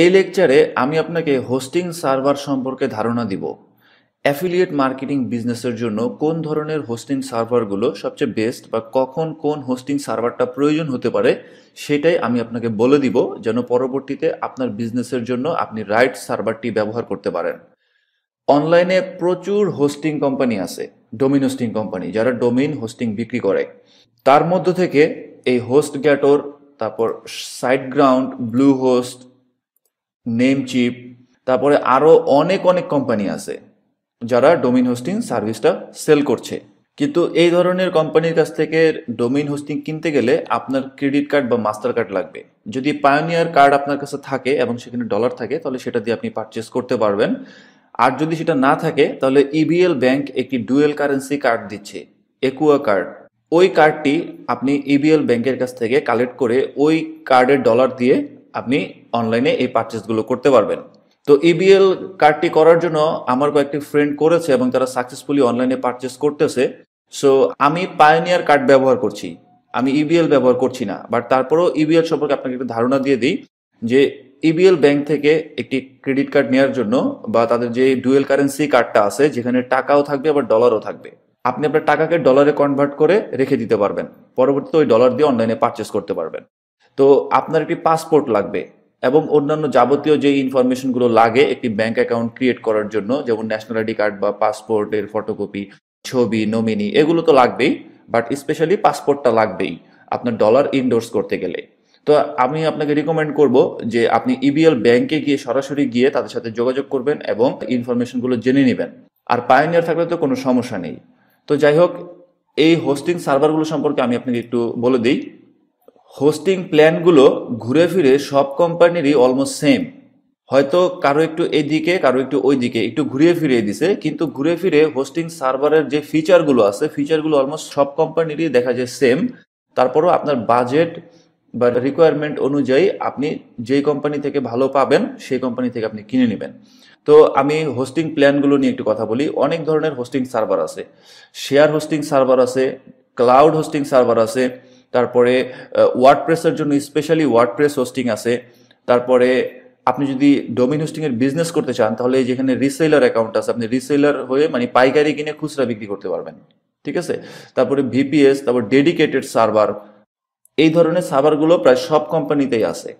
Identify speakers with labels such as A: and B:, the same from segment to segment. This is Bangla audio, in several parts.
A: এই লেকচারে আমি আপনাকে হোস্টিং সার্ভার সম্পর্কে ধারণা দিব। অ্যাফিলিয়েট মার্কেটিং বিজনেসের জন্য কোন ধরনের হোস্টিং সার্ভারগুলো সবচেয়ে বেস্ট বা কখন কোন হোস্টিং সার্ভারটা প্রয়োজন হতে পারে সেটাই আমি আপনাকে বলে দিব যেন পরবর্তীতে আপনার বিজনেসের জন্য আপনি রাইট সার্ভারটি ব্যবহার করতে পারেন। অনলাইনে প্রচুর হোস্টিং কোম্পানি আছে ডোমিন হোস্টিং কোম্পানি যারা ডোমিন হোস্টিং বিক্রি করে। তার মধ্য থেকে এই হোস্ট গ্যাটোর তারপর SiteGround Bluehost Namecheap, তারপরে আরও অনেক অনেক কোম্পানি আছে যারা ডোমিন হোস্টিং সার্ভিসটা সেল করছে। কিন্তু এই ধরনের কোম্পানির কাছ থেকে ডোমিন হোস্টিং কিনতে গেলে আপনার ক্রেডিট কার্ড বা মাস্টার কার্ড লাগবে। যদি পায়োনিয়ার কার্ড আপনার কাছে থাকে এবং সেখানে ডলার থাকে, তাহলে সেটা দিয়ে আপনি পারচেস করতে পারবেন। আর যদি সেটা না থাকে, তাহলে ইবিএল ব্যাংক একটি ডুয়েল কারেন্সি কার্ড দিচ্ছে একুয়া কার্ড ওই কার্ডটি আপনি ইবিএল ব্যাংকের কাছ থেকে কালেক্ট করে ওই কার্ডের ডলার দিয়ে আপনি অনলাইনে এই পারচেসগুলো করতে পারবেন। তো ইবিএল কার্ডটি করার জন্য আমার কয়েকটি ফ্রেন্ড করেছে এবং তারা সাকসেসফুলি অনলাইনে পারচেস করতেছে। সো আমি পায়োনিয়ার কার্ড ব্যবহার করছি। আমি ইবিএল ব্যবহার করছি না। বাট তারপরেও ইবিএল সম্পর্কে আপনাকে একটা ধারণা দিয়ে দিই যে ইবিএল ব্যাংক থেকে একটি ক্রেডিট কার্ড নেওয়ার জন্য বা তাদের যে ডুয়েল কারেন্সি কার্ডটা আছে, যেখানে টাকাও থাকবে আবার ডলারও থাকবে। আপনি আপনার টাকাকে ডলারে কনভার্ট করে রেখে দিতে পারবেন। পরবর্তীতে ওই ডলার দিয়ে অনলাইনে পারচেস করতে পারবেন। তো আপনার একটি পাসপোর্ট লাগবে। এবং অন্যান্য যাবতীয় যে ইনফরমেশনগুলো লাগে একটি ব্যাংক অ্যাকাউন্ট ক্রিয়েট করার জন্য, যেমন ন্যাশনাল আইডি কার্ড বা পাসপোর্টের ফটোকপি, ছবি, নমিনি, এগুলো তো লাগবেই, বাট স্পেশালি পাসপোর্টটা লাগবেই আপনার ডলার ইনডোর্স করতে গেলে। তো আমি আপনাকে রিকমেন্ড করব যে আপনি ইবিএল ব্যাংকে গিয়ে সরাসরি গিয়ে তাদের সাথে যোগাযোগ করবেন এবং ইনফরমেশনগুলো জেনে নেবেন। আর পায়োনিয়ার থাকলে তো কোনো সমস্যা নেই। তো যাই হোক, এই হোস্টিং সার্ভারগুলো সম্পর্কে আমি আপনাকে একটু বলে দিই। হোস্টিং প্ল্যানগুলো ঘুরে ফিরে সব কোম্পানিরই অলমোস্ট সেম হয়তো কারও একটু এদিকে, কারও একটু ওই দিকে একটু ঘুরিয়ে ফিরিয়ে দিছে, কিন্তু ঘুরে ফিরে হোস্টিং সার্ভারের যে ফিচারগুলো আছে ফিচারগুলো অলমোস্ট সব কোম্পানিরই দেখা যায় সেম তারপরও আপনার বাজেট বা রিকোয়ারমেন্ট অনুযায়ী আপনি যেই কোম্পানি থেকে ভালো পাবেন, সেই কোম্পানি থেকে আপনি কিনে নেবেন। তো আমি হোস্টিং প্ল্যানগুলো নিয়ে একটু কথা বলি। অনেক ধরনের হোস্টিং সার্ভার আছে। শেয়ার হোস্টিং সার্ভার আছে ক্লাউড হোস্টিং সার্ভার আছে তারপরে ওয়ার্ডপ্রেসের জন্য স্পেশালি ওয়ার্ডপ্রেস হোস্টিং আছে। তারপরে আপনি যদি ডোমিন হোস্টিং এর বিজনেস করতে চান, তাহলে যেখানে রিসেলার অ্যাকাউন্ট আছে, আপনি রিসেলার হয়ে মানে পাইকারি কিনে খুচরা বিক্রি করতে পারবেন। ঠিক আছে? তারপরে ভিপিএস তারপর ডেডিকেটেড সার্ভার এই ধরনের সার্ভারগুলো প্রায় সব কোম্পানিতেই আছে।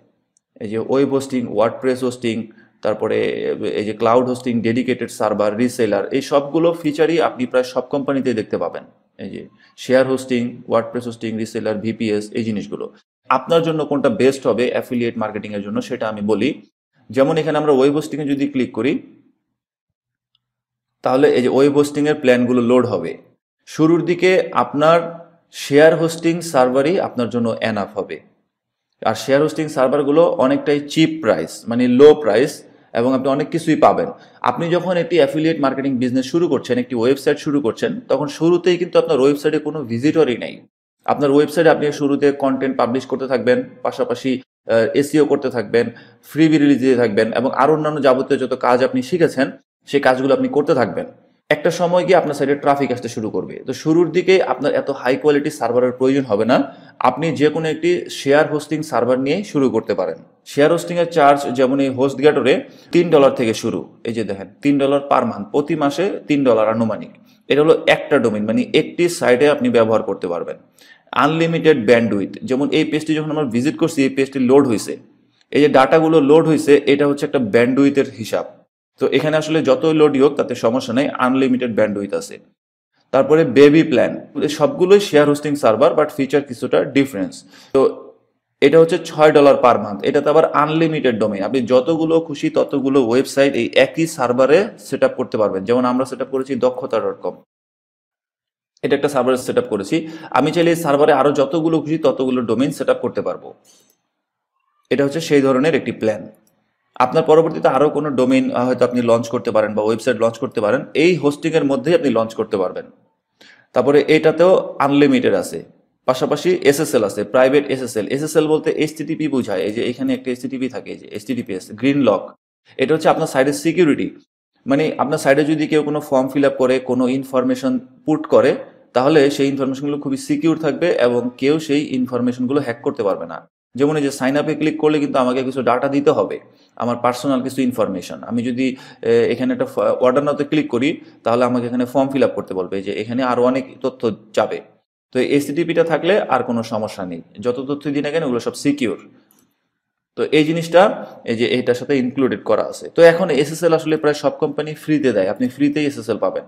A: এই যে ওয়েব হোস্টিং ওয়ার্ডপ্রেস হোস্টিং তারপরে, এই যে cloud hosting dedicated server reseller এই সবগুলো ফিচারই আপনি প্রায় সব কোম্পানিতেই দেখতে পাবেন। এই যে share hosting WordPress hosting reseller VPS এই জিনিসগুলো। আপনার জন্য কোনটা বেস্ট হবে অ্যাফিলিয়েট মার্কেটিং এর জন্য সেটা আমি বলি। যেমন এখানে আমরা ওয়েব হোস্টিং এ যদি ক্লিক করি, তাহলে এই যে ওয়েব হোস্টিং এর প্ল্যানগুলো লোড হবে। শুরুর দিকে আপনার শেয়ার হোস্টিং সার্ভারই আপনার জন্য এনাফ হবে। আর শেয়ার হোস্টিং সার্ভারগুলো অনেকটাই চিপ প্রাইস মানে লো প্রাইস এবং আপনি অনেক কিছুই পাবেন। আপনি যখন একটি অ্যাফিলিয়েট মার্কেটিং বিজনেস শুরু করছেন, একটি ওয়েবসাইট শুরু করছেন, তখন শুরুতেই কিন্তু আপনার ওয়েবসাইটে কোনো ভিজিটরই নেই। আপনার ওয়েবসাইটে আপনি শুরুতে কন্টেন্ট পাবলিশ করতে থাকবেন, পাশাপাশি এসিও করতে থাকবেন ফ্রি বি রিলিজ দিয়ে থাকবেন এবং আরও অন্যান্য যাবতীয় যত কাজ আপনি শিখেছেন, সেই কাজগুলো আপনি করতে থাকবেন। একটা সময় গিয়ে আপনার সাইডে ট্রাফিক আসতে শুরু করবে। তো শুরুর দিকে আপনার এত হাই কোয়ালিটি সার্ভারের প্রয়োজন হবে না। আপনি যে কোনো একটি শেয়ার হোস্টিং সার্ভার নিয়ে শুরু করতে পারেন। শেয়ার হোস্টিং এর চার্জ যেমন এই হোস্ট গ্যাটরে তিন ডলার থেকে শুরু। এই যে দেখেন, তিন ডলার পার মান্থ প্রতি মাসে তিন ডলার আনুমানিক। এটা হলো একটা ডোমিন মানে একটি সাইডে আপনি ব্যবহার করতে পারবেন। আনলিমিটেড ব্যান্ডউইথ যেমন এই পেজটি যখন আমরা ভিজিট করছি, এই পেজটি লোড হয়েছে এই যে ডাটাগুলো লোড হয়েছে এটা হচ্ছে একটা ব্যান্ডউইথের হিসাব। তো এখানে আসলে যতই লোডই হোক, তাতে সমস্যা নেই আনলিমিটেড ব্যান্ডউইথ আছে। তারপরে বেবি প্ল্যান সবগুলোই share hosting server but feature কিছুটা ডিফারেন্স তো এটা হচ্ছে ছয় ডলার পার মান্থ এটাতে আবার আনলিমিটেড ডোমেইন আপনি যতগুলো খুশি ততগুলো ওয়েবসাইট এই একই সার্ভারে সেট করতে পারবেন। যেমন আমরা সেট করেছি দক্ষতা ডট কম এটা একটা সার্ভার সেট করেছি। আমি চাইলে এই সার্ভারে আরও যতগুলো খুশি ততগুলো ডোমেইন সেট করতে পারব। এটা হচ্ছে সেই ধরনের একটি প্ল্যান আপনার পরবর্তীতে আরও কোনো ডোমেইন হয়তো আপনি লঞ্চ করতে পারেন বা ওয়েবসাইট লঞ্চ করতে পারেন, এই হোস্টিংয়ের মধ্যেই আপনি লঞ্চ করতে পারবেন। তারপরে এটাতেও আনলিমিটেড আছে। পাশাপাশি এসএসএল আছে প্রাইভেট এসএসএল এসএসএল বলতে এইচটিটিপি বোঝায়, এই যে এখানে একটা এইচটিটিপি থাকে যে এইচটিটিপিএস গ্রিন লক এটা হচ্ছে আপনার সাইডের সিকিউরিটি মানে আপনার সাইডে যদি কেউ কোনো ফর্ম ফিল আপ করে, কোনো ইনফরমেশন পুট করে, তাহলে সেই ইনফরমেশনগুলো খুবই সিকিউর থাকবে এবং কেউ সেই ইনফরমেশনগুলো হ্যাক করতে পারবে না। যেমন এই যে সাইন আপে ক্লিক করলে কিন্তু আমাকে কিছু ডাটা দিতে হবে, আমার পার্সোনাল কিছু ইনফরমেশন আমি যদি এখানে একটা অর্ডার নাতে ক্লিক করি, তাহলে আমাকে এখানে ফর্ম ফিল আপ করতে বলবে যে এখানে আরও অনেক তথ্য যাবে। তো এসিটিপিটা থাকলে আর কোনো সমস্যা নেই। যত তথ্য দিই না কেন ওগুলো সব সিকিউর তো এই জিনিসটা, এই যে এইটার সাথে ইনক্লুডেড করা আছে। তো এখন এসএসএল আসলে প্রায় সব কোম্পানি ফ্রিতে দেয়। আপনি ফ্রিতেই এসএসএল পাবেন।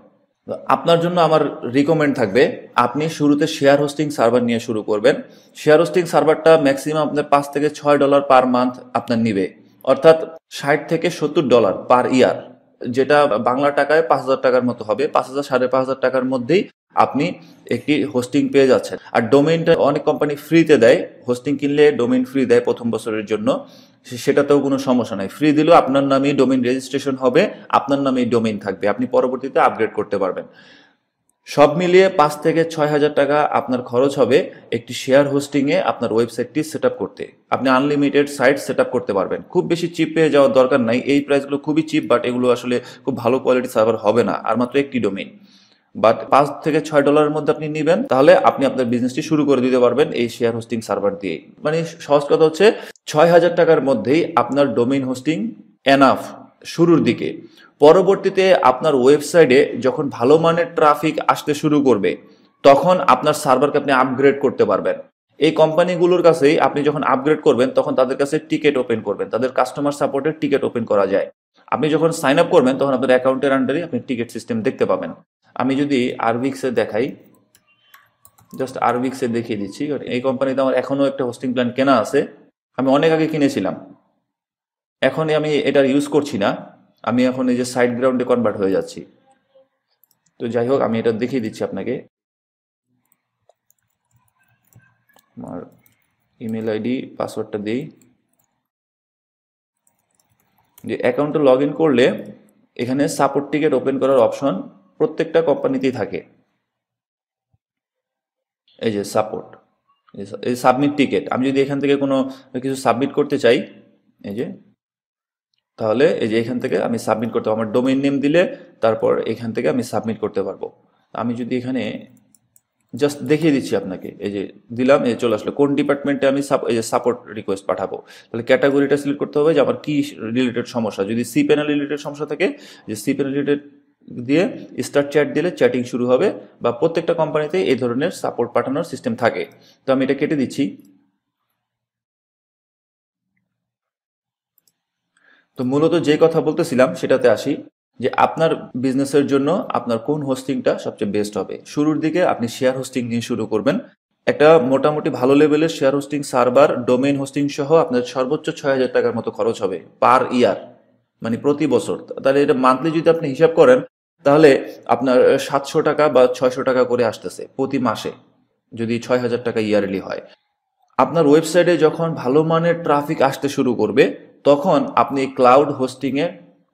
A: আপনার জন্য আমার রিকমেন্ড থাকবে, আপনি শুরুতে শেয়ার হোস্টিং সার্ভার নিয়ে শুরু করবেন। শেয়ার হোস্টিং সার্ভারটা ম্যাক্সিমাম আপনার পাঁচ থেকে ছয় ডলার পার মান্থ আপনার নিবে। অর্থাৎ ষাট থেকে সত্তর ডলার পার ইয়ার যেটা বাংলা টাকায় পাঁচ হাজার টাকার মতো হবে। পাঁচ হাজার, সাড়ে পাঁচ হাজার টাকার মধ্যেই আপনি একটি হোস্টিং পেয়ে যাচ্ছেন। আর ডোমেইনটা অনেক কোম্পানি ফ্রিতে দেয়। হোস্টিং কিনলে ডোমেইন ফ্রি দেয় প্রথম বছরের জন্য। সেটাতেও কোনো সমস্যা নাই। ফ্রি দিলেও আপনার নামেই ডোমেইন রেজিস্ট্রেশন হবে, আপনার নামেই ডোমেইন থাকবে। আপনি পরবর্তীতে আপগ্রেড করতে পারবেন। সব মিলিয়ে পাঁচ থেকে ছয় হাজার টাকা আপনার খরচ হবে একটি শেয়ার হোস্টিংয়ে আপনার ওয়েবসাইটটি সেট করতে। আপনি আনলিমিটেড সাইট সেট করতে পারবেন। খুব বেশি চিপ পেয়ে যাওয়ার দরকার নাই। এই প্রাইসগুলো খুবই চিপ বাট এগুলো আসলে খুব ভালো কোয়ালিটি সার্ভার হবে না। আর মাত্র একটি ডোমেইন বাট পাঁচ থেকে ছয় ডলারের মধ্যে আপনি নেবেন, তাহলে আপনি আপনার বিজনেসটি শুরু করে দিতে পারবেন এই শেয়ার হোস্টিং সার্ভার দিয়ে। মানে সহজ কথা হচ্ছে, ছয় হাজার টাকার মধ্যেই আপনার ডোমেইন হোস্টিং এনাফ শুরুর দিকে। পরবর্তীতে আপনার ওয়েবসাইটে যখন ভালো মানের ট্রাফিক আসতে শুরু করবে, তখন আপনার সার্ভারকে আপনি আপগ্রেড করতে পারবেন। এই কোম্পানিগুলোর কাছেই আপনি যখন আপগ্রেড করবেন, তখন তাদের কাছে টিকিট ওপেন করবেন, তাদের কাস্টমার সাপোর্টের টিকিট ওপেন করা যায়। আপনি যখন সাইন আপ করবেন, তখন আপনার অ্যাকাউন্টের আন্ডারে আপনি টিকিট সিস্টেম দেখতে পাবেন। আমি যদি আরভিক্সে দেখাই জাস্ট আরভিক্সে দেখিয়ে দিচ্ছি এই কোম্পানিতে আমার এখনও একটা হোস্টিং প্ল্যান কেনা আছে। আমি অনেক আগে কিনেছিলাম। এখন আমি এটার ইউজ করছি না। আমি এখন এই যে সাইড গ্রাউন্ডে কনভার্ট হয়ে যাচ্ছি। তো যাই হোক, আমি এটা দেখিয়ে দিচ্ছি আপনাকে। আমার ইমেল আইডি পাসওয়ার্ডটা দিই। যে অ্যাকাউন্টে লগ ইন করলে এখানে সাপোর্ট টিকেট ওপেন করার অপশন প্রত্যেকটা কোম্পানিতেই থাকে। এই যে সাপোর্ট এই সাবমিট টিকেট আমি যদি এখান থেকে কোনো কিছু সাবমিট করতে চাই, এই যে, তাহলে এই যে এখান থেকে আমি সাবমিট করতে আমার ডোমেইন নেম দিলে তারপর এখান থেকে আমি সাবমিট করতে পারব। আমি যদি এখানে জাস্ট দেখিয়ে দিচ্ছি আপনাকে, এই যে দিলাম, এই চলে আসলো। কোন ডিপার্টমেন্টে আমি এই যে সাপোর্ট রিকোয়েস্ট পাঠাবো? তাহলে ক্যাটাগরিটা সিলেক্ট করতে হবে যে আমার কি রিলেটেড সমস্যা। যদি সি প্যানেল রিলেটেড সমস্যা থাকে, যে সি প্যানেল রিলেটেড দিয়ে স্টার্ট চ্যাট দিলে চ্যাটিং শুরু হবে বা প্রত্যেকটা কোম্পানিতে এই ধরনের সাপোর্ট পাঠানোর সিস্টেম থাকে। তো আমি এটা কেটে দিচ্ছি। তো মূলত যে কথা বলতেছিলাম সেটাতে আসি যে আপনার বিজনেসের জন্য আপনার কোন হোস্টিংটা সবচেয়ে বেস্ট হবে। শুরুর দিকে আপনি শেয়ার হোস্টিং নিয়ে শুরু করবেন। একটা মোটামুটি ভালো লেভেলের share hosting server domain hosting সহ আপনার সর্বোচ্চ ছয় হাজার টাকার মতো খরচ হবে পার ইয়ার মানে প্রতি বছর। তাহলে এটা মান্থলি যদি আপনি হিসাব করেন তাহলে আপনার সাতশো টাকা বা ছয়শো টাকা করে আসতেছে প্রতি মাসে, যদি ছয় হাজার টাকা ইয়ারলি হয়। আপনার ওয়েবসাইটে যখন ভালো মানের ট্রাফিক আসতে শুরু করবে, তখন আপনি ক্লাউড হোস্টিংয়ে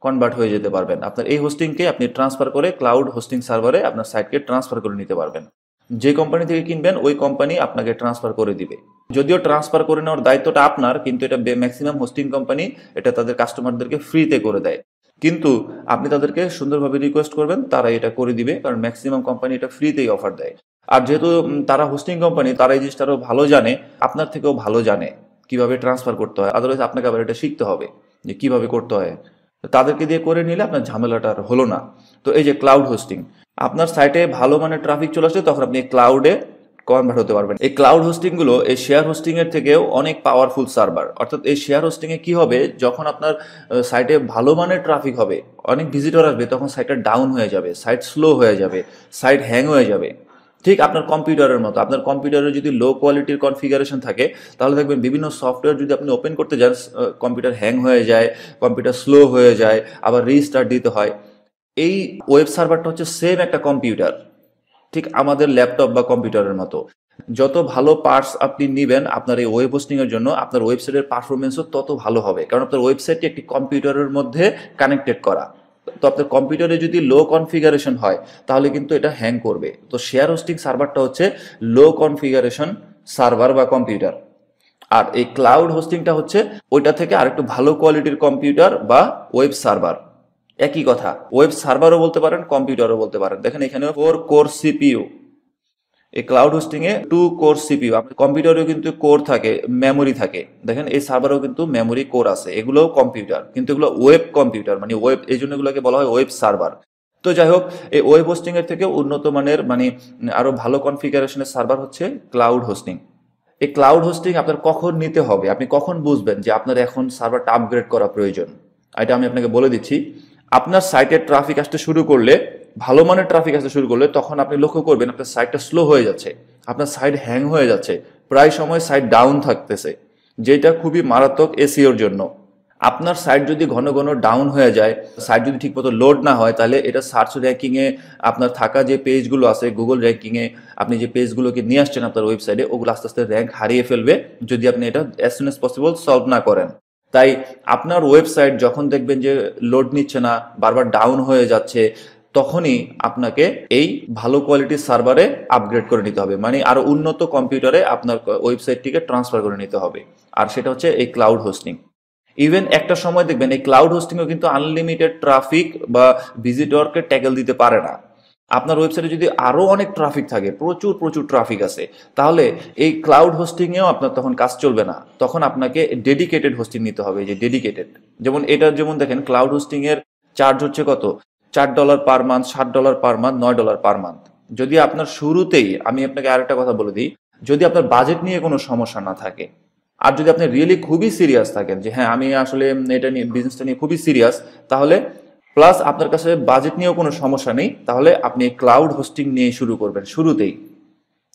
A: কনভার্ট হয়ে যেতে পারবেন। আপনার এই হোস্টিংকে আপনি ট্রান্সফার করে ক্লাউড হোস্টিং সার্ভারে আপনার সাইটকে ট্রান্সফার করে নিতে পারবেন। যে কোম্পানি থেকে কিনবেন, ওই কোম্পানি আপনাকে ট্রান্সফার করে দিবে। যদিও ট্রান্সফার করে নেওয়ার দায়িত্বটা আপনার, কিন্তু এটা ম্যাক্সিমাম হোস্টিং কোম্পানি এটা তাদের কাস্টমারদেরকে ফ্রিতে করে দেয়। কিন্তু আপনি তাদেরকে সুন্দরভাবে রিকোয়েস্ট করবেন তারা এটা করে দিবে, কারণ ম্যাক্সিমাম কোম্পানি এটা ফ্রিতেই অফার দেয়। আর যেহেতু তারা হোস্টিং কোম্পানি তারা এই জিনিসটা আরও ভালো জানে, আপনার থেকেও ভালো জানে কীভাবে ট্রান্সফার করতে হয়। আদারওয়াইজ আপনাকে আবার এটা শিখতে হবে যে কীভাবে করতে হয়। তাদেরকে দিয়ে করে নিলে আপনার ঝামেলাটা আর হলো না। তো এই যে ক্লাউড হোস্টিং আপনার সাইটে ভালো মানের ট্রাফিক চলে আসলে তখন আপনি ক্লাউডে কনভার্ট হতে পারবেন। এই ক্লাউড হোস্টিংগুলো এই শেয়ার হোস্টিং এর থেকেও অনেক পাওয়ারফুল সার্ভার অর্থাৎ এই শেয়ার হোস্টিং এ কি হবে? যখন আপনার সাইটে ভালো মানের ট্রাফিক হবে, অনেক ভিজিটর আসবে, তখন সাইটটা ডাউন হয়ে যাবে সাইট স্লো হয়ে যাবে সাইট হ্যাং হয়ে যাবে। ঠিক আপনার কম্পিউটারের মতো। আপনার কম্পিউটারে যদি লো কোয়ালিটির কনফিগারেশন থাকে, তাহলে দেখবেন বিভিন্ন সফটওয়্যার যদি আপনি ওপেন করতে যান কম্পিউটার হ্যাং হয়ে যায় কম্পিউটার স্লো হয়ে যায়, আবার রিস্টার্ট দিতে হয়। এই ওয়েব সার্ভারটা হচ্ছে সেম একটা কম্পিউটার ঠিক আমাদের ল্যাপটপ বা কম্পিউটারের মতো। যত ভালো পার্টস আপনি নেবেন, আপনার এই ওয়েব হোস্টিং এর জন্য আপনার ওয়েবসাইটের পারফরমেন্সও তত ভালো হবে। কারণ আপনার ওয়েবসাইটটি একটি কম্পিউটারের মধ্যে কানেক্টেড করা। তো আপনার কম্পিউটারে যদি লো কনফিগারেশন হয়, তাহলে কিন্তু এটা হ্যাং করবে। তো শেয়ার হোস্টিং সার্ভারটা হচ্ছে লো কনফিগারেশন সার্ভার বা কম্পিউটার আর এই ক্লাউড হোস্টিংটা হচ্ছে ওইটা থেকে আরেকটু ভালো কোয়ালিটির কম্পিউটার বা ওয়েব সার্ভার একই কথা। ওয়েব সার্ভারও বলতে পারেন, কম্পিউটারও বলতে পারেন। দেখেন এখানে ফোর কোর সিপিইউ এই ক্লাউড হোস্টিং এ টু কোর সিপিইউ আপনার কম্পিউটারেও কিন্তু কোর থাকে মেমোরি থাকে। দেখেন এই সার্ভারেও কিন্তু মেমোরি কোর আছে। এগুলোও কম্পিউটার, কিন্তু এগুলো ওয়েব কম্পিউটার মানে ওয়েব এই জন্য এগুলোকে বলা হয় ওয়েব সার্ভার তো যাই হোক, এই ওয়েব হোস্টিং এর থেকে উন্নত মানের মানে আরও ভালো কনফিগারেশনের সার্ভার হচ্ছে ক্লাউড হোস্টিং এই ক্লাউড হোস্টিং আপনার কখন নিতে হবে? আপনি কখন বুঝবেন যে আপনার এখন সার্ভারটা আপগ্রেড করা প্রয়োজন? এটা আমি আপনাকে বলে দিচ্ছি। আপনার সাইটের ট্রাফিক আসতে শুরু করলে, ভালো মানের ট্রাফিক আসতে শুরু করলে, তখন আপনি লক্ষ্য করবেন আপনার সাইটটা স্লো হয়ে যাচ্ছে। আপনার সাইট হ্যাং হয়ে যাচ্ছে। প্রায় সময় সাইট ডাউন থাকতেছে। যেটা খুবই মারাত্মক এসিওর জন্য। আপনার সাইট যদি ঘন ঘন ডাউন হয়ে যায় সাইট যদি ঠিকমতো লোড না হয়, তাহলে এটা সার্চ র্যাঙ্কিংয়ে আপনার থাকা যে পেজগুলো আছে গুগল র্যাঙ্কিংয়ে আপনি যে পেজগুলোকে নিয়ে আসছেন আপনার ওয়েবসাইটে ওগুলো আস্তে আস্তে র্যাঙ্ক হারিয়ে ফেলবে যদি আপনি এটা অ্যাজ সুন পসিবল সলভ না করেন। তাই আপনার ওয়েবসাইট যখন দেখবেন যে লোড নিচ্ছে না, বারবার ডাউন হয়ে যাচ্ছে, তখনই আপনাকে এই ভালো কোয়ালিটির সার্ভারে আপগ্রেড করে নিতে হবে। মানে আরও উন্নত কম্পিউটারে আপনার ওয়েবসাইটটিকে ট্রান্সফার করে নিতে হবে। আর সেটা হচ্ছে এই ক্লাউড হোস্টিং ইভেন একটা সময় দেখবেন এই ক্লাউড হোস্টিংও কিন্তু আনলিমিটেড ট্রাফিক বা ভিজিটরকে ট্যাকেল দিতে পারে না। আপনার ওয়েবসাইটে যদি আরও অনেক ট্রাফিক থাকে, প্রচুর প্রচুর ট্রাফিক আছে, তাহলে এই ক্লাউড হোস্টিংয়েও আপনার তখন কাজ চলবে না। তখন আপনাকে ডেডিকেটেড হোস্টিং নিতে হবে যে ডেডিকেটেড যেমন এটা যেমন দেখেন ক্লাউড হোস্টিং এর চার্জ হচ্ছে কত? চার ডলার পার মান্থ ষাট ডলার পার মান্থ নয় ডলার পার মান্থ যদি আপনার শুরুতেই, আমি আপনাকে আরেকটা কথা বলে দিই, যদি আপনার বাজেট নিয়ে কোনো সমস্যা না থাকে, আর যদি আপনি রিয়েলি খুবই সিরিয়াস থাকেন, যে হ্যাঁ আমি আসলে এটা নিয়ে বিজনেসটা নিয়ে খুবই সিরিয়াস তাহলে প্লাস আপনার কাছে বাজেট নিয়েও কোনো সমস্যা নেই, তাহলে আপনি ক্লাউড হোস্টিং নিয়ে শুরু করবেন, শুরুতেই।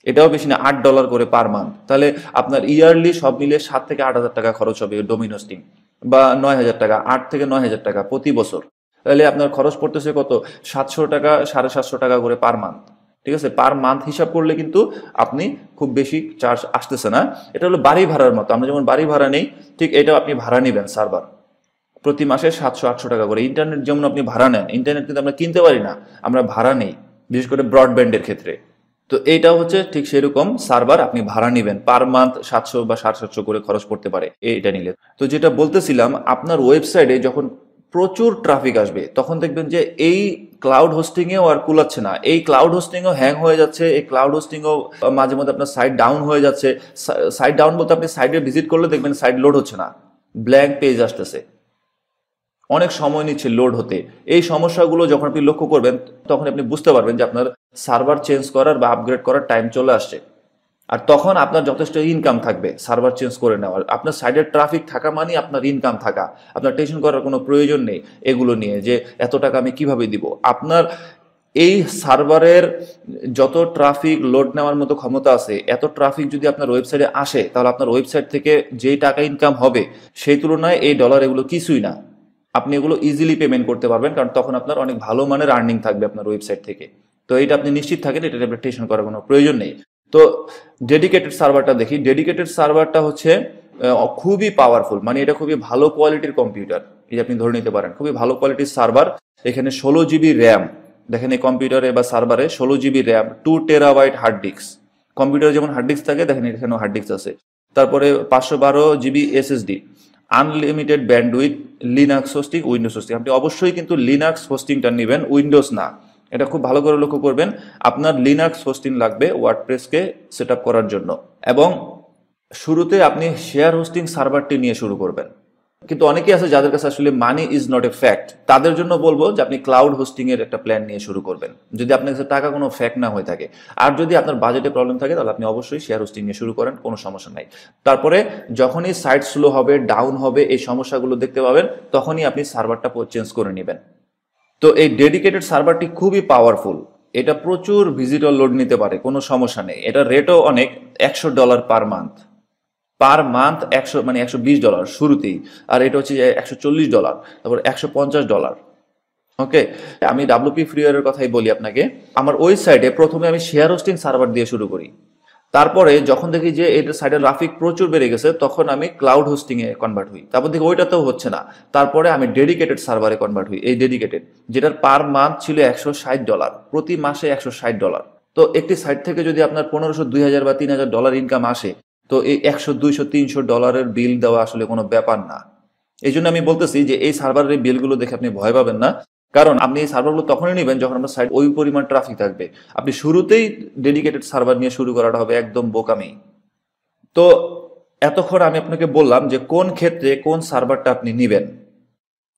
A: এটাও বেশি না, আট ডলার করে পার মান্থ তাহলে আপনার ইয়ারলি সব মিলে সাত থেকে আট হাজার টাকা খরচ হবে ডোমিন হোস্টিং বা নয় হাজার টাকা, আট থেকে নয় হাজার টাকা প্রতি বছর। তাহলে আপনার খরচ পড়তেছে কত? সাতশো টাকা, সাড়ে সাতশো টাকা করে পার মান্থ ঠিক আছে? পার মান্থ হিসাব করলে কিন্তু আপনি খুব বেশি চার্জ আসতেছে না। এটা হলো বাড়ি ভাড়ার মতো। আমরা যেমন বাড়ি ভাড়া নেই, ঠিক এটাও আপনি ভাড়া নেবেন সার্ভার প্রতি মাসে সাতশো, আটশো টাকা করে। ইন্টারনেট যেমন আপনি ভাড়া নেন, ইন্টারনেট কিন্তু আমরা কিনতে পারি না, আমরা ভাড়া নেই, বিশেষ করে ব্রডব্যান্ডের ক্ষেত্রে। তো এইটা হচ্ছে ঠিক সেরকম সার্ভার, আপনি ভাড়া নেবেন, পার মান্থ সাতশো বা সাড়ে সাতশো করে খরচ করতে পারে এইটা নিলে। তো যেটা বলতেছিলাম, আপনার ওয়েবসাইটে যখন প্রচুর ট্রাফিক আসবে, তখন দেখবেন যে এই ক্লাউড হোস্টিংয়েও আর কুলাচ্ছে না। এই ক্লাউড হোস্টিং হোস্টিংও হ্যাং হয়ে যাচ্ছে, এই ক্লাউড হোস্টিংও মাঝে মধ্যে আপনার সাইট ডাউন হয়ে যাচ্ছে। সাইট ডাউন বলতে আপনি সাইটে ভিজিট করলে দেখবেন সাইট লোড হচ্ছে না। ব্ল্যাঙ্ক পেজ আসতেছে। অনেক সময় নিচ্ছে লোড হতে। এই সমস্যাগুলো যখন আপনি লক্ষ্য করবেন, তখন আপনি বুঝতে পারবেন যে আপনার সার্ভার চেঞ্জ করার বা আপগ্রেড করার টাইম চলে আসছে। আর তখন আপনার যথেষ্ট ইনকাম থাকবে সার্ভার চেঞ্জ করে নেওয়ার। আপনার সাইডের ট্রাফিক থাকা মানে আপনার ইনকাম থাকা। আপনার টেনশন করার কোনো প্রয়োজন নেই এগুলো নিয়ে যে এত টাকা আমি কীভাবে দিব। আপনার এই সার্ভারের যত ট্রাফিক লোড নেওয়ার মতো ক্ষমতা আছে, এত ট্রাফিক যদি আপনার ওয়েবসাইটে আসে, তাহলে আপনার ওয়েবসাইট থেকে যেই টাকা ইনকাম হবে, সেই তুলনায় এই ডলার এগুলো কিছুই না। আপনি এগুলো ইজিলি পেমেন্ট করতে পারবেন, কারণ তখন আপনার অনেক ভালো মানের আর্নিং থাকবে আপনার ওয়েবসাইট থেকে। তো এটা আপনি নিশ্চিত থাকেন, এটা টেনশন করার কোনো প্রয়োজন নেই। তো ডেডিকেটেড সার্ভারটা দেখি। ডেডিকেটেড সার্ভারটা হচ্ছে খুবই পাওয়ারফুল মানে এটা খুবই ভালো কোয়ালিটির কম্পিউটার এই আপনি ধরে নিতে পারেন, খুবই ভালো কোয়ালিটির সার্ভার এখানে ষোলো জিবি র্যাম দেখেন এই কম্পিউটারে বা সার্ভারে ষোলো GB RAM two terabyte hard disk কম্পিউটারে যেমন হার্ড ডিস্ক থাকে, দেখেন এখানেও হার্ড ডিস্ক আছে। তারপরে পাঁচশো বারো GB SSD unlimited bandwidth Linux hosting, Windows hosting. আপনি অবশ্যই কিন্তু লিনাক্স হোস্টিংটা নেবেন, উইন্ডোজ না। এটা খুব ভালো করে লক্ষ্য করবেন, আপনার লিনাক্স হোস্টিং লাগবে ওয়ার্ডপ্রেসকে সেট করার জন্য। এবং শুরুতে আপনি শেয়ার হোস্টিং সার্ভারটি নিয়ে শুরু করবেন। কিন্তু অনেকেই আছে যাদের কাছে আসলে money is not a fact তাদের জন্য বলব যে আপনি ক্লাউড হোস্টিং এর একটা প্ল্যান নিয়ে শুরু করবেন। যদি আপনার কাছে টাকা কোনো ফ্যাক্ট না হয়ে থাকে। আর যদি আপনার বাজেটে প্রবলেম থাকে, তাহলে আপনি অবশ্যই শেয়ার হোস্টিং নিয়ে শুরু করেন, কোনো সমস্যা নাই। তারপরে যখনই সাইট স্লো হবে ডাউন হবে, এই সমস্যাগুলো দেখতে পাবেন, তখনই আপনি সার্ভারটা চেঞ্জ করে নেবেন। তো এই ডেডিকেটেড সার্ভারটি খুবই পাওয়ারফুল এটা প্রচুর ভিজিটর লোড নিতে পারে, কোনো সমস্যা নেই। এটা রেটও অনেক, একশো dollar per month per month একশো মানে একশো বিশ ডলার শুরুতেই। আর এটা হচ্ছে একশো চল্লিশ ডলার তারপর একশো পঞ্চাশ ডলার ওকে আমি ডাব্লুপি ফ্রিওয়ারের কথাই বলি আপনাকে। আমার ওই সাইডে প্রথমে আমি শেয়ার হোস্টিং সার্ভার দিয়ে শুরু করি। তারপরে যখন দেখি যে এটা সাইডের ট্রাফিক প্রচুর বেড়ে গেছে, তখন আমি ক্লাউড হোস্টিং এ কনভার্ট হই। তারপর দেখি ওইটাতেও হচ্ছে না। তারপরে আমি ডেডিকেটেড সার্ভারে কনভার্ট হই। এই ডেডিকেটেড যেটার পার মান্থ ছিল একশো ষাট ডলার প্রতি মাসে একশো ষাট ডলার তো একটি সাইট থেকে যদি আপনার পনেরোশো, দুই হাজার বা তিন হাজার ডলার ইনকাম আসে তো এই একশো, দুইশো, তিনশো ডলারের বিল দেওয়া আসলে কোনো ব্যাপার না। এই জন্য আমি বলতেছি যে এই সার্ভারের বিলগুলো দেখে আপনি ভয় পাবেন না। কারণ আপনি এই সার্ভারগুলো তখনই নেবেন যখন আপনার সাইট ওই পরিমাণ ট্রাফিক থাকবে। আপনি শুরুতেই ডেডিকেটেড সার্ভার নিয়ে শুরু করাটা হবে একদম বোকামি। তো এতক্ষণ আমি আপনাকে বললাম যে কোন ক্ষেত্রে কোন সার্ভারটা আপনি নেবেন।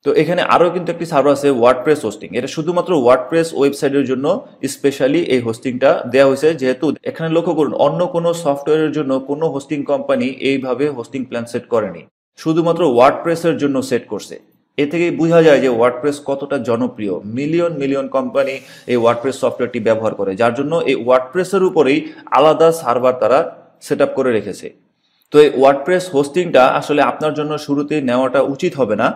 A: তো এখানে আরও কিন্তু একটি সার্ভার আছে ওয়ার্ডপ্রেস হোস্টিং এটা শুধুমাত্র ওয়ার্ডপ্রেস ওয়েবসাইটের জন্য স্পেশালি এই হোস্টিংটা দেওয়া হয়েছে। যেহেতু এখানে লক্ষ্য করুন, অন্য কোনো সফটওয়্যারের জন্য কোনো হোস্টিং কোম্পানি এইভাবে হোস্টিং প্ল্যান সেট করেনি। শুধুমাত্র ওয়ার্ডপ্রেসের জন্য সেট করছে। এ থেকেই বোঝা যায় যে ওয়ার্ডপ্রেস কতটা জনপ্রিয়। মিলিয়ন মিলিয়ন কোম্পানি এই ওয়ার্ডপ্রেস সফটওয়্যারটি ব্যবহার করে, যার জন্য এই ওয়ার্ডপ্রেসের উপরেই আলাদা সার্ভার তারা সেট করে রেখেছে। তো এই ওয়ার্ডপ্রেস হোস্টিংটা আসলে আপনার জন্য শুরুতেই নেওয়াটা উচিত হবে না।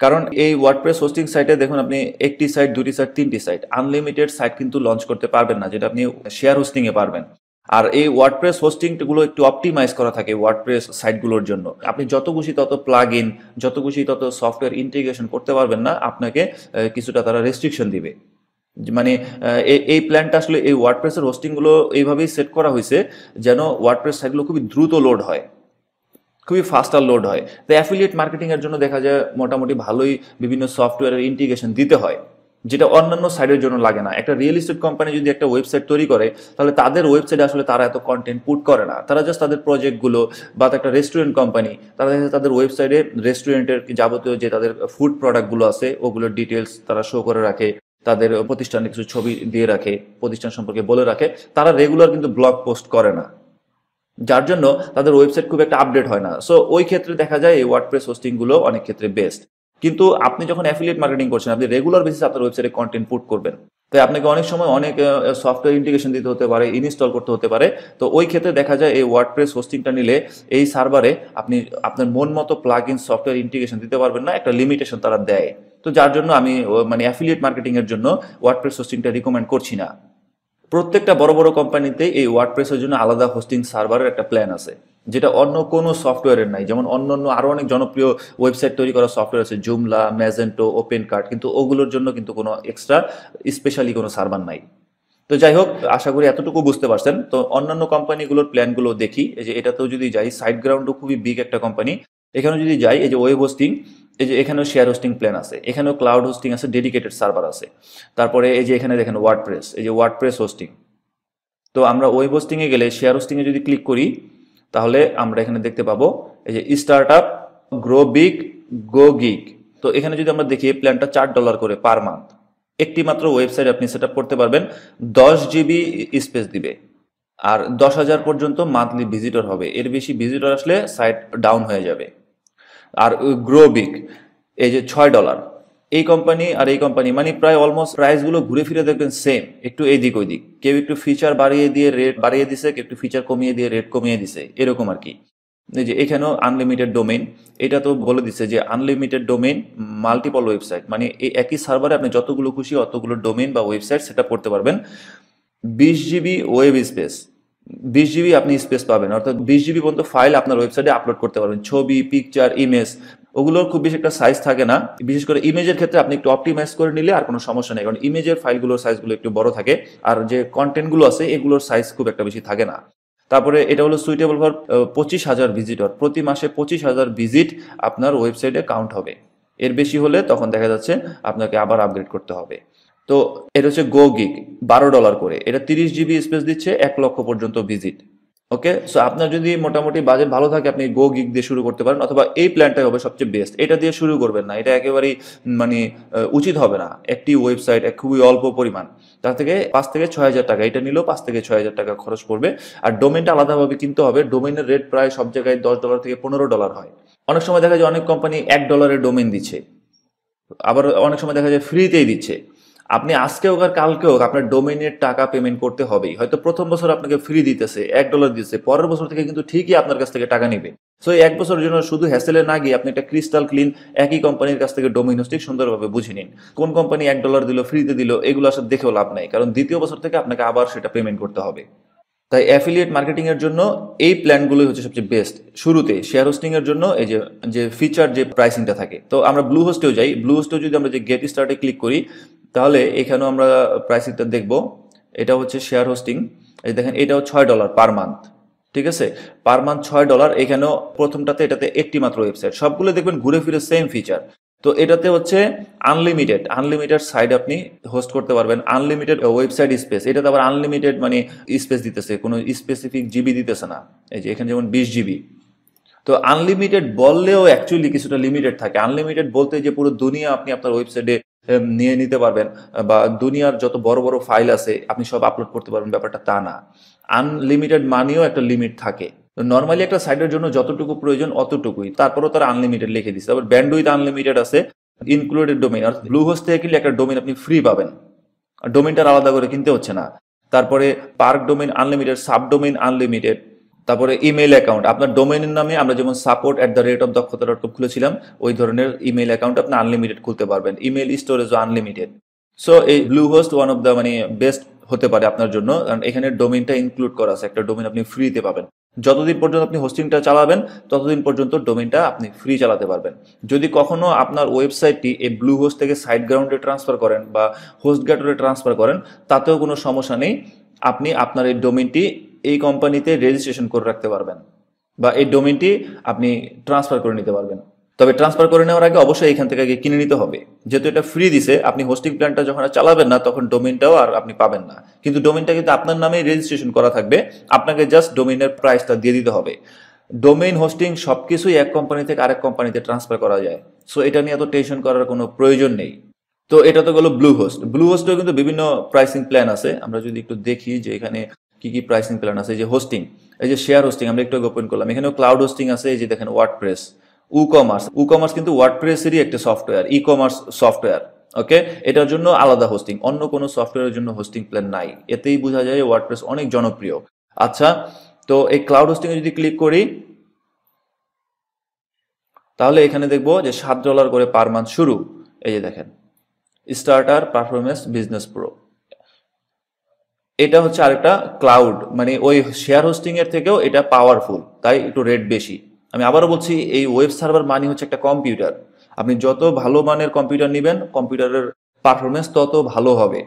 A: কারণ এই ওয়ার্ডপ্রেস হোস্টিং সাইটে দেখুন আপনি একটি সাইট দুটি সাইট তিনটি সাইট আনলিমিটেড সাইট কিন্তু লঞ্চ করতে পারবেন না, যেটা আপনি শেয়ার হোস্টিং এ পারবেন। আর এই ওয়ার্ডপ্রেস হোস্টিংগুলো একটু অপটিমাইজ করা থাকে ওয়ার্ডপ্রেস সাইটগুলোর জন্য। আপনি যত খুশি তত প্লাগ ইন যত খুশি তত সফটওয়্যার ইন্টিগ্রেশন করতে পারবেন না, আপনাকে কিছুটা তারা রেস্ট্রিকশন দিবে। মানে এই প্ল্যানটা আসলে এই ওয়ার্ডপ্রেসের হোস্টিংগুলো এইভাবেই সেট করা হয়েছে যেন ওয়ার্ডপ্রেস সাইটগুলো খুবই দ্রুত লোড হয়। খুবই ফাস্টার লোড হয়। তো অ্যাফিলিয়েট মার্কেটিংয়ের জন্য দেখা যায় মোটামুটি ভালোই বিভিন্ন সফটওয়্যারের ইন্টিগ্রেশন দিতে হয়, যেটা অন্যান্য সাইডের জন্য লাগে না। একটা রিয়েল এস্টেট কোম্পানি যদি একটা ওয়েবসাইট তৈরি করে, তাহলে তাদের ওয়েবসাইটে আসলে তারা এত কন্টেন্ট পুট করে না। তারা জাস্ট তাদের প্রজেক্টগুলো বা একটা রেস্টুরেন্ট কোম্পানি তারা দেখা তাদের ওয়েবসাইটে রেস্টুরেন্টের যাবতীয় যে তাদের ফুড প্রোডাক্টগুলো আছে ওগুলোর ডিটেলস তারা শো করে রাখে, তাদের প্রতিষ্ঠানে কিছু ছবি দিয়ে রাখে, প্রতিষ্ঠান সম্পর্কে বলে রাখে। তারা রেগুলার কিন্তু ব্লগ পোস্ট করে না। যার জন্য তাদের ওয়েবসাইট খুব একটা আপডেট হয় না। সো ওই ক্ষেত্রে দেখা যায় এই ওয়ার্ডপ্রেস হোস্টিংগুলো অনেক ক্ষেত্রে বেস্ট কিন্তু আপনি যখন অ্যাফিলিয়েট মার্কেটিং করছেন, আপনি রেগুলার বেসিস আপনার ওয়েবসাইটে কন্টেন্ট পুট করবেন। তাই আপনাকে অনেক সময় অনেক সফটওয়্যার ইন্টিগ্রেশন দিতে হতে পারে ইনস্টল করতে হতে পারে। তো ওই ক্ষেত্রে দেখা যায় এই ওয়ার্ডপ্রেস হোস্টিংটা নিলে এই সার্ভারে আপনি, আপনার মন মতো প্লাগ ইন সফটওয়্যার ইন্টিগ্রেশন দিতে পারবেন না, একটা লিমিটেশন তারা দেয়। তো যার জন্য আমি মানে অ্যাফিলিয়েট মার্কেটিং এর জন্য ওয়ার্ডপ্রেস হোস্টিংটা রিকমেন্ড করছি না। প্রত্যেকটা বড় বড় কোম্পানিতে এই ওয়ার্ডপ্রেসের জন্য আলাদা হোস্টিং সার্ভারের একটা প্ল্যান আছে, যেটা অন্য কোনো সফটওয়্যারের নাই। যেমন অন্য অন্য আরও অনেক জনপ্রিয় ওয়েবসাইট তৈরি করা সফটওয়্যার আছে জুমলা ম্যাজেন্টো ওপেন কার্ড কিন্তু ওগুলোর জন্য কিন্তু কোনো এক্সট্রা স্পেশালি কোনো সার্ভার নাই। তো যাই হোক, আশা করি এতটুকু বুঝতে পারছেন। তো অন্যান্য কোম্পানিগুলোর প্ল্যানগুলো দেখি। যে এটাতেও যদি যাই সাইড গ্রাউন্ডও খুবই বিগ একটা কোম্পানি। এখানে যদি যাই, এই যে ওয়েব হোস্টিং এই যে এখানেও শেয়ার হোস্টিং প্ল্যান আছে, এখানেও ক্লাউড হোস্টিং আছে ডেডিকেটেড সার্ভার আছে। তারপরে এই যে এখানে দেখেন ওয়ার্ড প্রেস এই যে ওয়ার্ড প্রেস হোস্টিং তো আমরা ওয়েব হোস্টিংয়ে গেলে শেয়ার হোস্টিংয়ে যদি ক্লিক করি, তাহলে আমরা এখানে দেখতে পাবো এই যে start up grow big go gig তো এখানে যদি আমরা দেখি প্ল্যানটা চার ডলার করে পার মান্থ একটি মাত্র ওয়েবসাইট আপনি সেট করতে পারবেন, দশ জিবি স্পেস দিবে। আর দশ হাজার পর্যন্ত মান্থলি ভিজিটর হবে। এর বেশি ভিজিটর আসলে সাইট ডাউন হয়ে যাবে। আর গ্রো বিগ এই যে ছয় ডলার এই কোম্পানি আর এই কোম্পানি মানে প্রায় অলমোস্ট প্রাইসগুলো ঘুরে ফিরে দেখবেন সেম একটু এই দিক ওই দিক কেউ একটু ফিচার বাড়িয়ে দিয়ে রেট বাড়িয়ে দিছে, কেউ একটু ফিচার কমিয়ে দিয়ে রেট কমিয়ে দিছে, এরকম আর কি। যে এখানেও আনলিমিটেড ডোমেইন এটা তো বলে দিচ্ছে যে আনলিমিটেড ডোমেইন মাল্টিপল ওয়েবসাইট মানে এই একই সার্ভারে আপনি যতগুলো খুশি অতগুলো ডোমেইন বা ওয়েবসাইট সেটা করতে পারবেন। বিশ জিবি ওয়েব স্পেস বিশ জিবি আপনি স্পেস পাবেন। অর্থাৎ বিশ জিবি পর্যন্ত ফাইল আপনার ওয়েবসাইটে আপলোড করতে পারবেন। ছবি পিকচার ইমেজ ওগুলোর খুব বেশি একটা সাইজ থাকে না। বিশেষ করে ইমেজের ক্ষেত্রে আপনি একটু অপটিমাইজ করে নিলে আর কোনো সমস্যা নেই। কারণ ইমেজের ফাইলগুলোর সাইজগুলো একটু বড় থাকে। আর যে কন্টেন্টগুলো আছে, এগুলোর সাইজ খুব একটা বেশি থাকে না। তারপরে এটা হলো সুইটেবল ফর পঁচিশ হাজার ভিজিটর প্রতি মাসে পঁচিশ হাজার ভিজিট আপনার ওয়েবসাইটে কাউন্ট হবে। এর বেশি হলে তখন দেখা যাচ্ছে আপনাকে আবার আপগ্রেড করতে হবে। তো এটা হচ্ছে গো গিগ বারো ডলার করে। এটা তিরিশ জিবি স্পেস দিচ্ছে, এক লক্ষ পর্যন্ত ভিজিট ওকে সো আপনার যদি মোটামুটি বাজেট ভালো থাকে, আপনি গো গিগ দিয়ে শুরু করতে পারেন, অথবা এই প্ল্যানটাই হবে সবচেয়ে বেস্ট এটা দিয়ে শুরু করবেন না। এটা একেবারেই মানে উচিত হবে না। একটি ওয়েবসাইট খুবই অল্প পরিমাণ। তার থেকে পাঁচ থেকে ছয় হাজার টাকা, এটা নিলেও পাঁচ থেকে ছয় হাজার টাকা খরচ পড়বে। আর ডোমেনটা আলাদাভাবে কিনতে হবে। ডোমেনের রেট প্রায় সব জায়গায় দশ ডলার থেকে পনেরো ডলার হয়। অনেক সময় দেখা যায় অনেক কোম্পানি এক ডলারের ডোমেন দিচ্ছে। আবার অনেক সময় দেখা যায় ফ্রিতেই দিচ্ছে। আপনি আজকে হোক আর কালকে হোক আপনার ডোমেনের টাকা পেমেন্ট করতে হবেই। হয়তো প্রথম বছর আপনাকে ফ্রি দিতেছে, এক ডলার দিতেছে, পরের বছর থেকে কিন্তু ঠিকই আপনার কাছ থেকে টাকা নেবে। সো এক বছরের জন্য শুধু হ্যাসেলে না গিয়ে আপনি একটা ক্রিস্টাল ক্লিন একই কোম্পানির কাছ থেকে ডোমিনোস্টিক সুন্দরভাবে বুঝে নিন। কোন কোম্পানি এক ডলার দিল ফ্রিতে দিল, এগুলো আসলে দেখেও লাভ নাই। কারণ দ্বিতীয় বছর থেকে আপনাকে আবার সেটা পেমেন্ট করতে হবে। তাই অ্যাফিলিয়েট মার্কেটিং এর জন্য এই প্ল্যানগুলোই হচ্ছে সবচেয়ে বেস্ট শুরুতে শেয়ার হোস্টিং এর জন্য এই যে যে ফিচার যে প্রাইসিংটা থাকে। তো আমরা ব্লু হোস্টেও যাই। ব্লু হোস্টেও যদি আমরা যে গেট স্টার্টে ক্লিক করি, তাহলে এখানেও আমরা প্রাইসিংটা দেখব। এটা হচ্ছে শেয়ার হোস্টিং এই দেখেন, এটাও ছয় ডলার পার মান্থ ঠিক আছে? পার মান্থ ছয় ডলার এখানেও প্রথমটাতে এটাতে একটি মাত্র ওয়েবসাইট সবগুলো দেখবেন ঘুরে ফিরে সেম ফিচার তো এটাতে হচ্ছে আনলিমিটেড আনলিমিটেড সাইট আপনি হোস্ট করতে পারবেন। আনলিমিটেড ওয়েবসাইট স্পেস এটাতে আবার আনলিমিটেড মানে স্পেস দিতেছে, কোনো স্পেসিফিক জিবি দিতেছে না। এই যে এখানে যেমন বিশ জিবি তো আনলিমিটেড বললেও অ্যাকচুয়ালি কিছুটা লিমিটেড থাকে। আনলিমিটেড বলতে যে পুরো দুনিয়া আপনি আপনার ওয়েবসাইটে নিয়ে নিতে পারবেন, বা দুনিয়ার যত বড় বড় ফাইল আছে, আপনি সব আপলোড করতে পারবেন, ব্যাপারটা তা না। আনলিমিটেড মানিও একটা লিমিট থাকে। নর্মালি একটা সাইটের জন্য যতটুকু প্রয়োজন অতটুকুই। তারপরও তারা আনলিমিটেড লিখে দিচ্ছে। আবার ব্যান্ড আনলিমিটেড আছে ইনক্লুডেড ডোমেন আর ব্লু হোস্ট থেকে কিনলে একটা ডোমেন আপনি ফ্রি পাবেন। ডোমেনটার আলাদা করে কিনতে হচ্ছে না। তারপরে park domain unlimited subdomain unlimited তারপরে ইমেল অ্যাকাউন্ট আপনার ডোমেনের নামে আমরা যেমন support at the rate of Dakkhota dot com খুলেছিলাম, ওই ধরনের ইমেল অ্যাকাউন্ট আপনি আনলিমিটেড খুলতে পারবেন। ইমেল স্টোরেজও আনলিমিটেড সো এই Bluehost one of the মানে বেস্ট হতে পারে আপনার জন্য। কারণ এখানে ডোমেনটা ইনক্লুড করা আছে। একটা ডোমেন আপনি ফ্রিতে পাবেন। যতদিন পর্যন্ত আপনি হোস্টিংটা চালাবেন, ততদিন পর্যন্ত ডোমেনটা আপনি ফ্রি চালাতে পারবেন। যদি কখনো আপনার ওয়েবসাইটটি এই ব্লু হোস্ট থেকে সাইড গ্রাউন্ডে ট্রান্সফার করেন বা হোস্ট গ্যাটরে ট্রান্সফার করেন, তাতেও কোনো সমস্যা নেই। আপনি আপনার এই ডোমেনটি এই কোম্পানিতে রেজিস্ট্রেশন করে রাখতে পারবেন বা এই ডোমেনটি আপনি ট্রান্সফার করে নিতে পারবেন। তবে ট্রান্সফার করে নেওয়ার আগে অবশ্যই এখান থেকে আগে কিনে নিতে হবে। যেহেতু এটা ফ্রি দিছে, আপনি হোস্টিং প্ল্যানটা যখন চালাবেন না, তখন ডোমেনটাও আর আপনি পাবেন না। কিন্তু ডোমেনটা কিন্তু আপনার নামে রেজিস্ট্রেশন করা থাকবে। আপনাকে জাস্ট ডোমেনের প্রাইসটা দিয়ে দিতে হবে। ডোমেইন হোস্টিং সবকিছুই এক কোম্পানি থেকে আরেক কোম্পানিতে ট্রান্সফার করা যায়। সো এটা নিয়ে এত টেনশন করার কোনো প্রয়োজন নেই। তো, এটা তো গেলো ব্লু হোস্ট ব্লু হোস্টেও কিন্তু বিভিন্ন প্রাইসিং প্ল্যান আছে। আমরা যদি একটু দেখি যে এখানে কি কি প্রাইসিং প্ল্যান আছে যে হোস্টিং এই যে শেয়ার হোস্টিং আমরা একটু ওপেন করলাম। এখানেও ক্লাউড হোস্টিং আছে, এই যে দেখেন WordPress WooCommerce commerce কিন্তু ওয়ার্ড প্রেসেরই একটা software e commerce software okay এটার জন্য আলাদা হোস্টিং অন্য কোনো সফটওয়্যারের জন্য হোস্টিং প্ল্যান নাই। এতেই বোঝা যায় ওয়ার্ড প্রেস অনেক জনপ্রিয়। আচ্ছা তো এই ক্লাউড হোস্টিং এ যদি ক্লিক করি, তাহলে এখানে দেখব যে সাত ডলার করে পার মান্থ শুরু। এই যে দেখেন স্টার্টার পারফরমেন্স বিজনেস প্রো এটা হচ্ছে আরেকটা ক্লাউড মানে ওই শেয়ার হোস্টিং এর থেকেও এটা পাওয়ারফুল তাই একটু রেট বেশি। আমি আবারও বলছি, এই ওয়েব সার্ভার মানি হচ্ছে একটা কম্পিউটার। আপনি যত ভালো মানের কম্পিউটার নেবেন, কম্পিউটারের পারফরমেন্স তত ভালো হবে।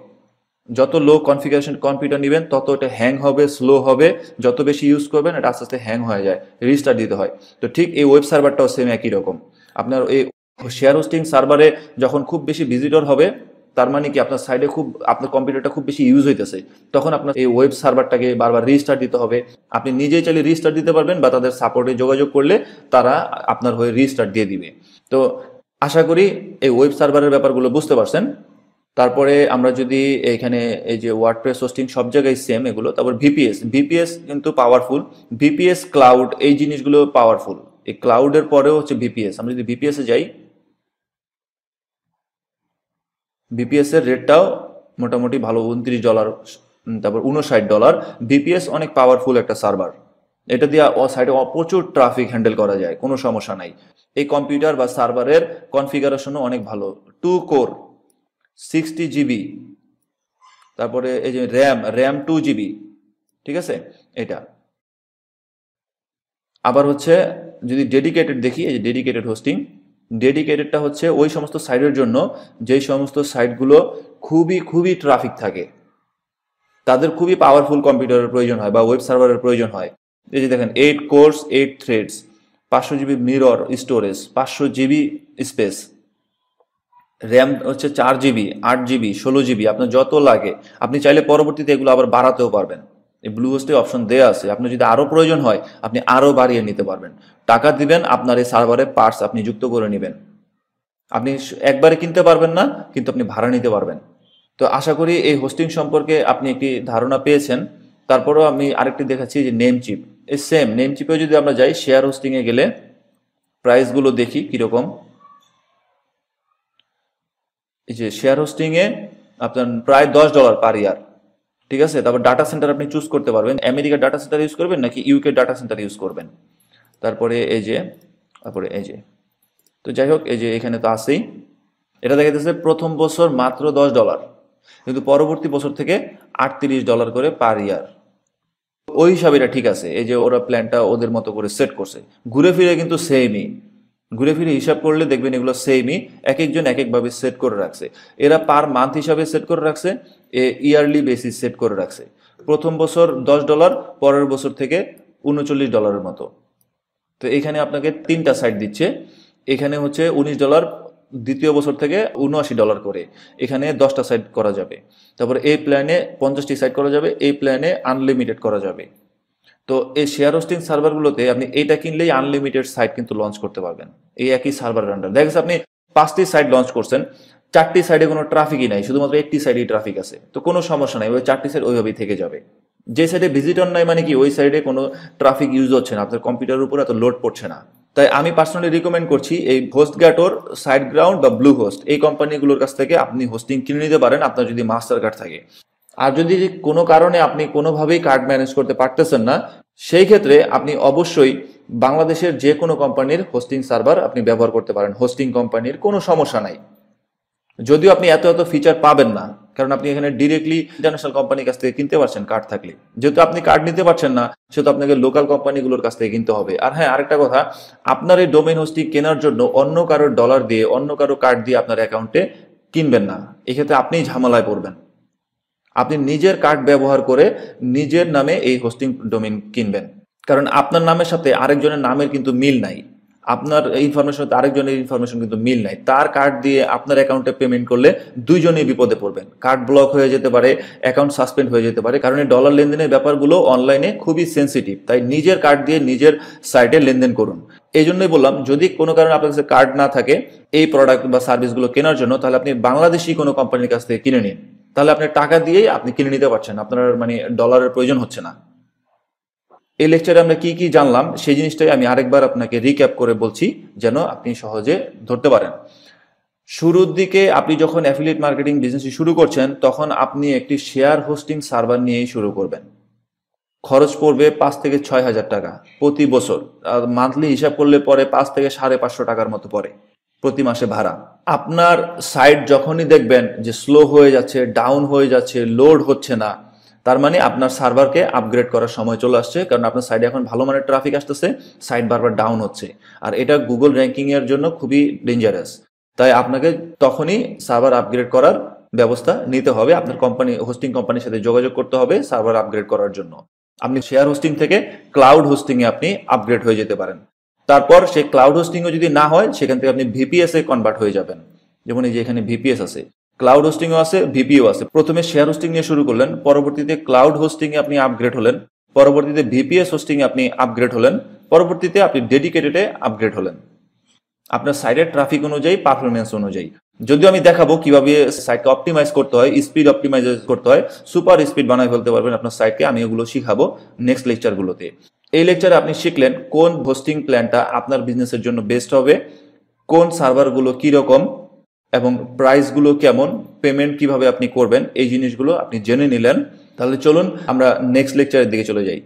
A: যত লো কনফিগারেশন কম্পিউটার নেবেন, তত এটা হ্যাং হবে স্লো হবে। যত বেশি ইউজ করবেন, এটা আস্তে আস্তে হ্যাং হয়ে যায় রিস্টার্ট দিতে হয়। তো ঠিক এই ওয়েব সার্ভারটাও সেম একই রকম। আপনার এই শেয়ার হোস্টিং সার্ভারে যখন খুব বেশি ভিজিটর হবে তার মানে কি আপনার সাইডে খুব, আপনার কম্পিউটারটা খুব বেশি ইউজ হইতেছে। তখন আপনার এই ওয়েব সার্ভারটাকে বারবার রিস্টার্ট দিতে হবে। আপনি নিজেই চাইলে রিস্টার্ট দিতে পারবেন বা তাদের সাপোর্টে যোগাযোগ করলে তারা আপনার হয়ে রিস্টার্ট দিয়ে দিবে। তো আশা করি এই ওয়েব সার্ভারের ব্যাপারগুলো বুঝতে পারছেন। তারপরে আমরা যদি এখানে এই যে ওয়ার্ডপ্রেস হোস্টিং সব জায়গায় সেম এগুলো, তারপর ভিপিএস ভিপিএস কিন্তু পাওয়ারফুল ভিপিএস ক্লাউড এই জিনিসগুলো পাওয়ারফুল এই ক্লাউডের পরেও হচ্ছে ভিপিএস আমরা যদি ভিপিএস যাই বিপিএস এর রেটটাও মোটামুটি ভালো, উনত্রিশ ডলার তারপর উনষাট ডলার বিপিএস অনেক পাওয়ারফুল একটা সার্ভার এটা দিয়ে সাইডে প্রচুর ট্রাফিক হ্যান্ডেল করা যায়, কোনো সমস্যা নাই। এই কম্পিউটার বা সার্ভারের কনফিগারেশনও অনেক ভালো। টু কোর সিক্সটি জিবি তারপরে এই যে র্যাম র্যাম টু জিবি ঠিক আছে? এটা। আবার হচ্ছে যদি ডেডিকেটেড দেখি, এই যে ডেডিকেটেড হোস্টিং ডেডিকেটেডটা হচ্ছে ওই সমস্ত সাইটের জন্য যেই সমস্ত সাইটগুলো খুবই খুবই ট্রাফিক থাকে। তাদের খুবই পাওয়ারফুল কম্পিউটারের প্রয়োজন হয় বা ওয়েব সার্ভারের প্রয়োজন হয়। এই যে দেখেন এইট কোর্স এইট থ্রেডস পাঁচশো জিবি মিরর স্টোরেজ পাঁচশো জিবি স্পেস র্যাম হচ্ছে চার জিবি, আট জিবি, ষোলো জিবি, আপনার যত লাগে। আপনি চাইলে পরবর্তীতে এগুলো আবার বাড়াতেও পারবেন। এই ব্লু হোস্টে অপশন দেওয়া আছে। আপনি যদি আরও প্রয়োজন হয়, আপনি আরও বাড়িয়ে নিতে পারবেন। টাকা দিবেন, আপনার এই সার্ভারে পার্টস আপনি যুক্ত করে নেবেন। আপনি একবারে কিনতে পারবেন না, কিন্তু আপনি ভাড়া নিতে পারবেন। তো আশা করি এই হোস্টিং সম্পর্কে আপনি একটি ধারণা পেয়েছেন। তারপরেও আমি আরেকটি দেখাচ্ছি যে নেম চিপ এই সেম নেম চিপেও যদি আমরা যাই শেয়ার হোস্টিংয়ে গেলে প্রাইসগুলো দেখি কীরকম। এই যে শেয়ার হোস্টিংয়ে আপনার প্রায় দশ ডলার পার ইয়ার ঠিক আছে? তারপর ডাটা সেন্টার আপনি চুজ করতে পারবেন। আমেরিকার ডাটা সেন্টার ইউজ করবেন নাকি ইউকে ডাটা সেন্টার ইউজ করবেন? তারপরে এই যে, তারপরে এই যে। তো যাই হোক, এই যে এখানে তো আসেই এটা দেখা যাচ্ছে প্রথম বছর মাত্র দশ ডলার কিন্তু পরবর্তী বছর থেকে আটত্রিশ ডলার করে পার ইয়ার ওই হিসাবে এটা ঠিক আছে। এই যে ওরা প্ল্যানটা ওদের মতো করে সেট করছে। ঘুরে ফিরে কিন্তু সেমই ঘুরে ফিরে হিসাব করলে দেখবেন এগুলো সেমই এক একজন এক একভাবে সেট করে রাখছে। এরা পার মান্থ হিসাবে সেট করে রাখছে, এ ইয়ারলি বেসিস সেট করে রাখছে। প্রথম বছর দশ ডলার পরের বছর থেকে উনচল্লিশ ডলারের মতো। তো এখানে আপনাকে তিনটা সাইট দিচ্ছে। এখানে হচ্ছে উনিশ ডলার দ্বিতীয় বছর থেকে উনআশি ডলার করে। এখানে দশটা সাইট করা যাবে। তারপরে এই প্ল্যানে পঞ্চাশটি সাইট করা যাবে, এই প্ল্যানে আনলিমিটেড করা যাবে। তো এই শেয়ার হোস্টিং সার্ভারগুলোতে আপনি এইটা কিনলেই আনলিমিটেড সাইট কিন্তু লঞ্চ করতে পারবেন। এই একই সার্ভার আন্ডার দেখা গেছে আপনি পাঁচটি সাইট লঞ্চ করছেন, চারটি সাইডে কোনো ট্রাফিকই নাই, শুধুমাত্র একটি সাইডেই ট্রাফিক আছে। তো কোনো সমস্যা নাই, ওই চারটি সাইড ওইভাবেই থেকে যাবে। যে সাইডে ভিজিটর নাই মানে কি, ওই সাইডে কোনো ট্রাফিক ইউজ হচ্ছে না, আপনার কম্পিউটারের উপর এত লোড পড়ছে না। তাই আমি পার্সোনালি রিকমেন্ড করছি এই হোস্ট গ্যাটোর সাইড গ্রাউন্ড বা ব্লু হোস্ট এই কোম্পানিগুলোর কাছ থেকে আপনি হোস্টিং কিনে নিতে পারেন, আপনার যদি মাস্টার কার্ড থাকে। আর যদি কোনো কারণে আপনি কোনোভাবেই কার্ড ম্যানেজ করতে পারতেছেন না, সেই ক্ষেত্রে আপনি অবশ্যই বাংলাদেশের যে কোনো কোম্পানির হোস্টিং সার্ভার আপনি ব্যবহার করতে পারেন। হোস্টিং কোম্পানির কোনো সমস্যা নাই। যদিও আপনি এত এত ফিচার পাবেন না, কারণ আপনি এখানে ডিরেক্টলি ইন্টারন্যাশনাল কোম্পানির কাছ থেকে কিনতে পারছেন কার্ড থাকলে। যেহেতু আপনি কার্ড নিতে পারছেন না, সেহেতু আপনাকে লোকাল কোম্পানিগুলোর কাছ থেকে কিনতে হবে। আর হ্যাঁ আরেকটা কথা, আপনার এই ডোমেন হোস্টিং কেনার জন্য অন্য কারোর ডলার দিয়ে, অন্য কারও কার্ড দিয়ে আপনার অ্যাকাউন্টে কিনবেন না। এক্ষেত্রে আপনিই ঝামেলায় পড়বেন। আপনি নিজের কার্ড ব্যবহার করে নিজের নামে এই হোস্টিং ডোমেন কিনবেন। কারণ আপনার নামের সাথে আরেকজনের নামের কিন্তু মিল নাই। আপনার ইনফরমেশন আরেকজনের ইনফরমেশন কিন্তু মিল নাই। তার কার্ড দিয়ে আপনার অ্যাকাউন্টে পেমেন্ট করলে দুইজনেই বিপদে পড়বেন। কার্ড ব্লক হয়ে যেতে পারে অ্যাকাউন্ট সাসপেন্ড হয়ে যেতে পারে, কারণ এই ডলার লেনদেনের ব্যাপারগুলো অনলাইনে খুবই সেন্সিটিভ তাই নিজের কার্ড দিয়ে নিজের সাইটে লেনদেন করুন। এই জন্যই বললাম, যদি কোনো কারণে আপনার কাছে কার্ড না থাকে, এই প্রোডাক্ট বা সার্ভিসগুলো কেনার জন্য, তাহলে আপনি বাংলাদেশি কোনো কোম্পানির কাছ থেকে কিনে নিন। তাহলে আপনি টাকা দিয়েই আপনি কিনে নিতে পারছেন। আপনার মানে ডলারের প্রয়োজন হচ্ছে না। এই লেকচারে আমরা কি কি জানলাম, সেই জিনিসটাই আমি আরেকবার আপনাকে রিক্যাপ করে বলছি, যেন আপনি সহজে ধরতে পারেন। শুরুর দিকে আপনি যখন অ্যাফিলিয়েট মার্কেটিং বিজনেস শুরু করছেন, তখন আপনি একটি শেয়ার হোস্টিং সার্ভার নিয়েই শুরু করবেন। খরচ পড়বে পাঁচ থেকে ছয় হাজার টাকা প্রতি বছর। আর মান্থলি হিসাব করলে পরে পাঁচ থেকে সাড়ে পাঁচশো টাকার মতো পড়ে। প্রতি মাসে ভাড়া। আপনার সাইট যখনই দেখবেন যে স্লো হয়ে যাচ্ছে ডাউন হয়ে যাচ্ছে লোড হচ্ছে না, তার মানে আপনার সার্ভারকে আপগ্রেড করার সময় চলে আসছে, কারণ আপনার সাইডে এখন ভালো মানের ট্রাফিক আসতেছে সাইট বারবার ডাউন হচ্ছে। আর এটা গুগল র্যাঙ্কিং এর জন্য খুবই ডেঞ্জারাস তাই আপনাকে তখনই সার্ভার আপগ্রেড করার ব্যবস্থা নিতে হবে। আপনার কোম্পানি হোস্টিং কোম্পানির সাথে যোগাযোগ করতে হবে সার্ভার আপগ্রেড করার জন্য। আপনি শেয়ার হোস্টিং থেকে ক্লাউড হোস্টিং এ আপনি আপগ্রেড হয়ে যেতে পারেন। তারপর সেই ক্লাউড হোস্টিংও যদি না হয়, সেখান থেকে আপনি ভিপিএস এ কনভার্ট হয়ে যাবেন। যেমন এই যে এখানে ভিপিএস আছে। ক্লাউড হোস্টিংও আছে ভিপিও আছে। প্রথমে শেয়ার হোস্টিং নিয়ে শুরু করলেন। পরবর্তীতে ক্লাউড হোস্টিং এ আপনি আপগ্রেড হলেন। পরবর্তীতে ভিপিএস হোস্টিং এ আপনি আপগ্রেড হলেন। পরবর্তীতে আপনি ডেডিকেটেডে আপগ্রেড হলেন। আপনার সাইটের ট্রাফিক অনুযায়ী পারফরমেন্স অনুযায়ী। যদিও আমি দেখাবো কীভাবে সাইটকে অপটিমাইজ করতে হয় স্পিড অপটিমাইজ করতে হয় সুপার স্পিড বানায় ফেলতে পারবেন আপনার সাইটকে আমি ওগুলো শিখাবো নেক্সট লেকচারগুলোতে এই লেকচারে আপনি শিখলেন কোন হোস্টিং প্ল্যানটা আপনার বিজনেসের জন্য বেস্ট হবে, কোন সার্ভারগুলো কীরকম, এবং প্রাইসগুলো কেমন পেমেন্ট কীভাবে আপনি করবেন, এই জিনিসগুলো আপনি জেনে নিলেন। তাহলে চলুন আমরা নেক্সট লেকচারের দিকে চলে যাই।